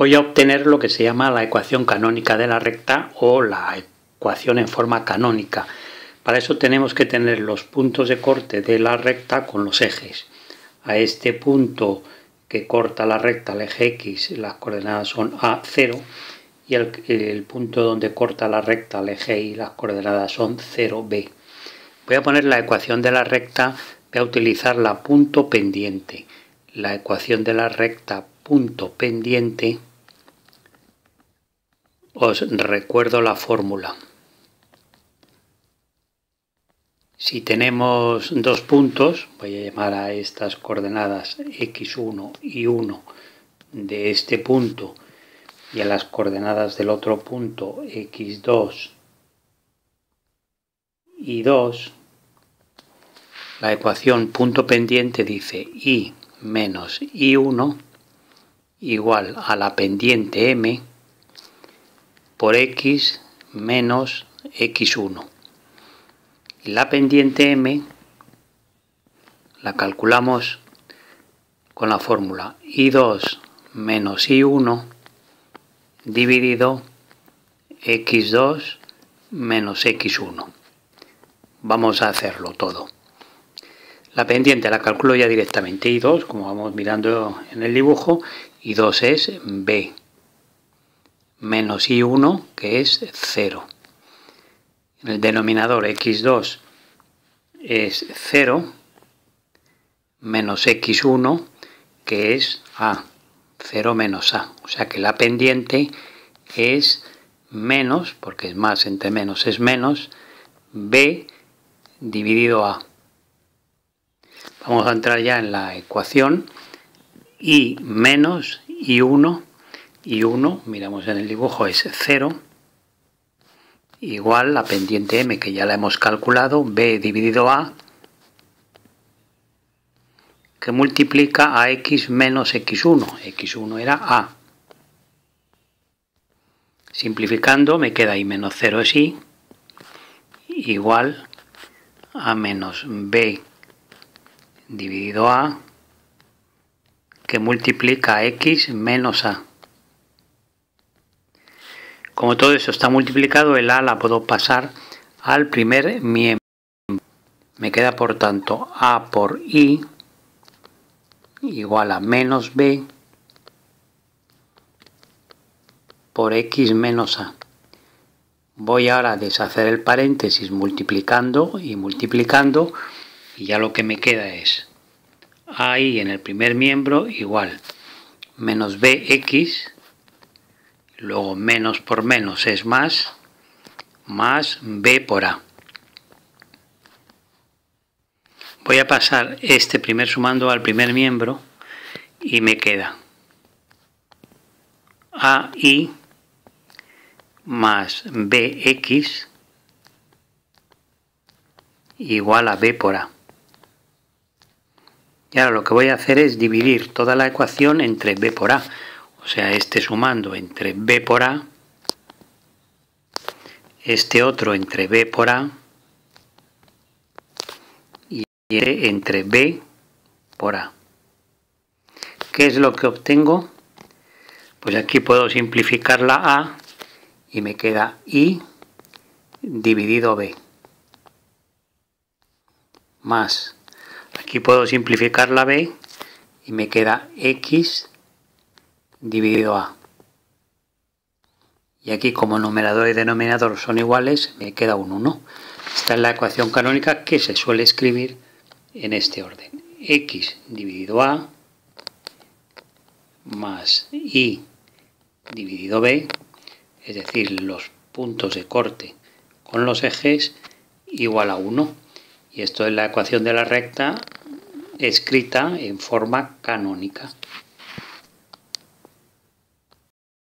voy a obtener lo que se llama la ecuación canónica de la recta o la ecuación en forma canónica. Para eso tenemos que tener los puntos de corte de la recta con los ejes. A este punto que corta la recta al eje X, las coordenadas son A0 y el, punto donde corta la recta al eje Y, las coordenadas son 0B. Voy a poner la ecuación de la recta, voy a utilizar la punto pendiente. La ecuación de la recta punto pendiente os recuerdo la fórmula. Si tenemos dos puntos, voy a llamar a estas coordenadas x1 y 1 de este punto y a las coordenadas del otro punto x2 y 2, la ecuación punto pendiente dice y menos y1 igual a la pendiente m por x menos x1. Y la pendiente m la calculamos con la fórmula i2 menos i1 dividido x2 menos x1. Vamos a hacerlo todo. La pendiente la calculo ya directamente i2, como vamos mirando en el dibujo, y 2 es b menos i1 que es 0. En el denominador x2 es 0 menos x1 que es a 0 menos a. O sea que la pendiente es menos, porque es más entre menos es menos, b dividido a. Vamos a entrar ya en la ecuación y menos y 1 y 1, miramos en el dibujo, es 0 igual la pendiente m que ya la hemos calculado, b dividido a que multiplica a x menos x1. x1 era a. Simplificando me queda y menos 0 es y igual a menos b dividido a que multiplica x menos a. Como todo eso está multiplicado, el a la puedo pasar al primer miembro. Me queda por tanto a por i igual a menos b por x menos a. Voy ahora a deshacer el paréntesis multiplicando y multiplicando y ya lo que me queda es ahí en el primer miembro igual menos bx, luego menos por menos es más, más b por a. Voy a pasar este primer sumando al primer miembro y me queda AI más BX igual a B por A. Y ahora lo que voy a hacer es dividir toda la ecuación entre b por a. O sea, este sumando entre b por a, este otro entre b por a y este entre b por a. ¿Qué es lo que obtengo? Pues aquí puedo simplificar la a y me queda i dividido b más Aquí puedo simplificar la b y me queda x dividido a. Y aquí como numerador y denominador son iguales, me queda un 1. Esta es la ecuación canónica que se suele escribir en este orden. x dividido a más y dividido b, es decir, los puntos de corte con los ejes, igual a 1. Y esto es la ecuación de la recta escrita en forma canónica.